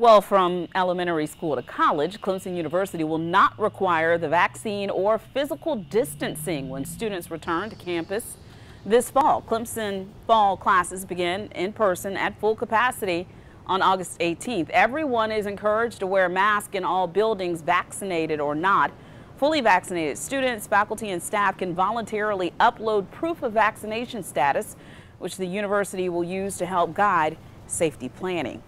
Well, from elementary school to college, Clemson University will not require the vaccine or physical distancing when students return to campus this fall. Clemson fall classes begin in person at full capacity on August 18th. Everyone is encouraged to wear a mask in all buildings, vaccinated or not. Fully vaccinated students, faculty, and staff can voluntarily upload proof of vaccination status, which the university will use to help guide safety planning.